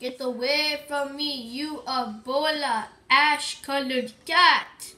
Get away from me, you Ebola ash colored cat!